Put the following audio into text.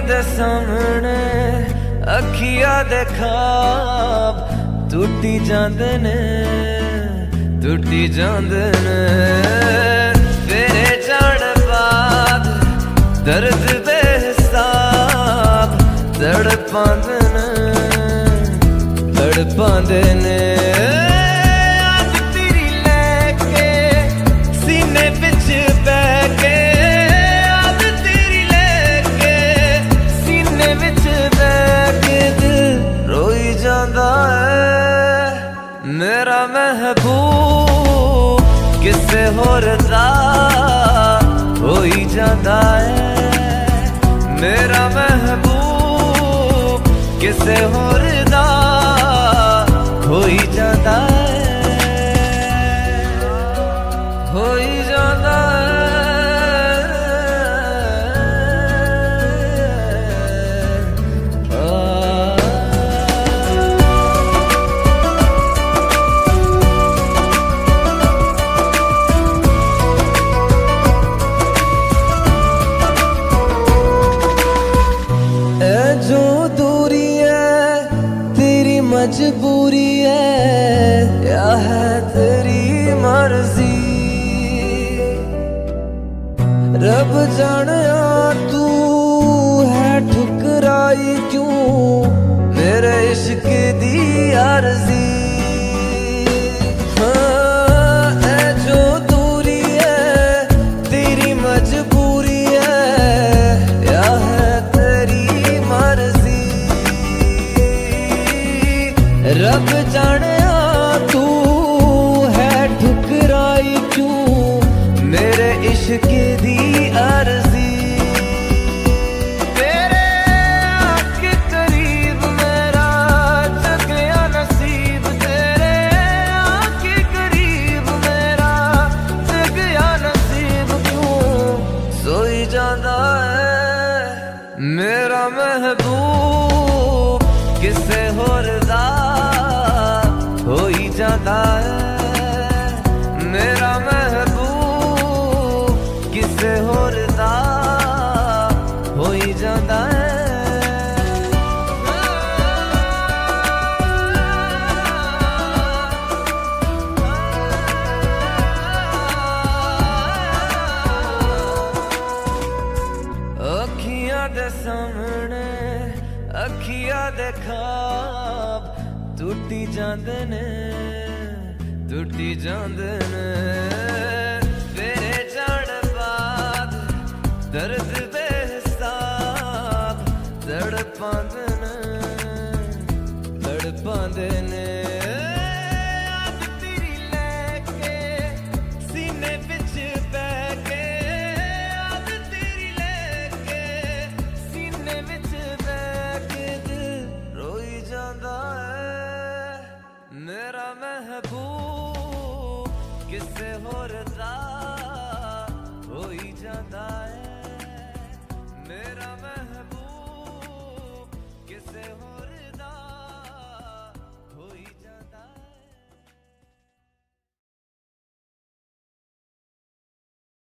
ਦੇ ਸਾਹਮਣੇ ਅੱਖੀਆਂ ਦੇ ਖਾਬ ਟੁੱਟੀ ਜਾਂਦੇ ਨੇ, ਟੁੱਟੀ ਜਾਂਦੇ ਨੇ। ਤੇਰੇ ਜਾਣ ਬਾਅਦ ਦਰਦ ਬੇਹਿਸਾਬ ਤੜਪਾਂਦੇ ਨੇ ਤੜਪਾਂਦੇ ਨੇ। रखू किस हो हो ही जाता है। मेरा महबूब किस हो हो ही जाता है मजबूरी है या है तेरी मर्ज़ी? रब जाने तू रब जाने होई जाता है मेरा महबूब किसे होर दा होई जाता ਅੱਖੀਆਂ ਦੇ ਸਾਹਮਣੇ ਅੱਖੀਆਂ ਦੇ ਖਾਬ ਟੁੱਟੀ ਜਾਂਦੇ ਨੇ ਟੁੱਟੀ ਜਾਂਦੇ ਨੇ ਤੇਰੇ ਜਾਣ ਬਾਅਦ ਦਰਦ ਬੇਹਿਸਾਬ ਤੜਪਾਂਦੇ ਨੇ ਤੜਪਾਂਦੇ ਨੇ ਜਾਂਦਾ ਹੈ ਮੇਰਾ ਮਹਿਬੂਬ